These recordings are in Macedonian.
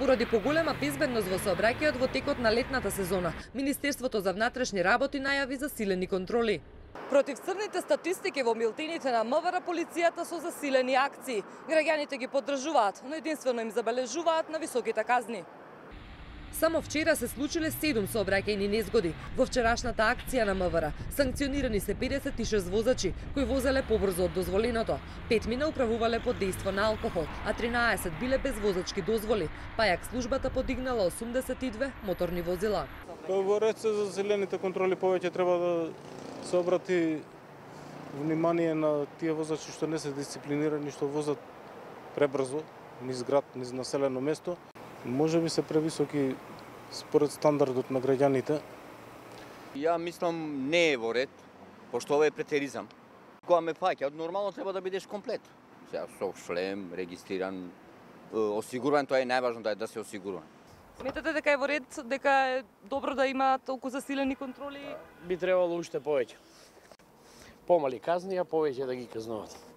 Поради поголема безбедност во сообраќајот во текот на летната сезона, Министерството за внатрешни работи најави засилени контроли. Против црните статистики во милтините на МВР полицијата со засилени акции. Граѓаните ги поддржуваат, но единствено им забележуваат на високите казни. Само вчера се случиле 7 сообраќајни незгоди. Во вчерашната акција на МВР санкционирани се 56 возачи кои возеле побрзо од дозволеното. 5 мина управувале под дејство на алкохол, а 13 биле без возачки дозволи, па јак службата подигнала 82 моторни возила. Па, во ред се за зелените контроли повеќе треба да се обрати внимание на тие возачи што не се дисциплинирани, што возат пребрзо низ град, низ населено место може би се превисоки според стандардот на граѓаните. Ја мислам не е во ред, пошто ова е претеризам. Кога ме фаќа, нормално треба да бидеш комплет. Сега со шлем, регистриран, осигуруван, тоа е најважно да е да се осигурува. Сметате дека е во ред, дека е добро да има толку засилени контроли? Би требало уште повеќе. Помали казни, а повеќе да ги казнуват.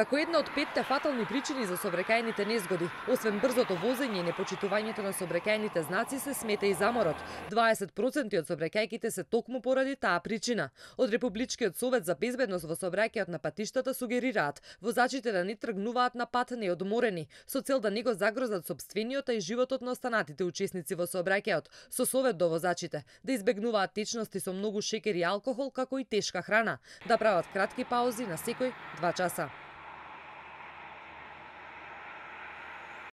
Како една од петте фатални причини за собрекајните незгоди, освен брзото возење и непочитувањето на собрекајните знаци се смета и заморот. 20% од собрекајките се токму поради таа причина. Од Републичкиот совет за безбедност во собраќајот на патиштата сугерираат возачите да не тргнуваат на пат неодморени, со цел да не го загрозат собствениот и животот на останатите учесници во собраќајот, со совет до возачите да избегнуваат течности со многу шекер и алкохол како и тешка храна, да прават кратки паузи на секој 2 часа.